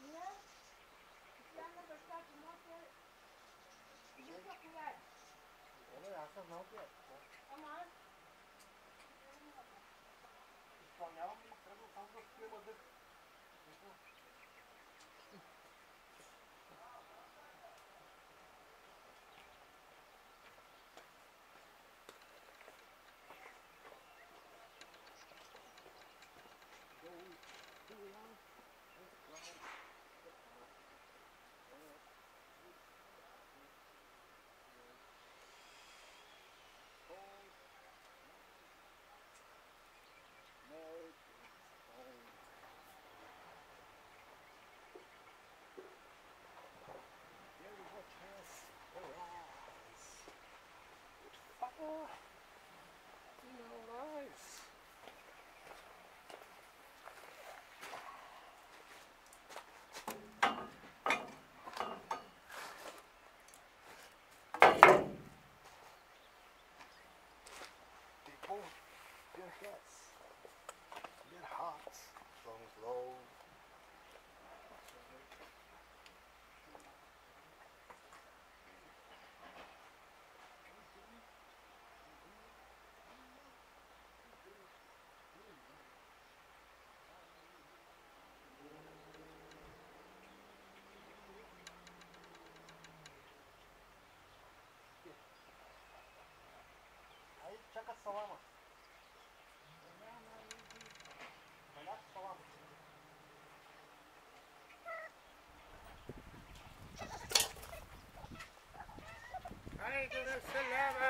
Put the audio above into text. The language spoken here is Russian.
Нет, я на доставке мастер. Идем покупать. Nossa, não, Pia. Vamos lá. الصوامت ملاك صوامت عليكم السلام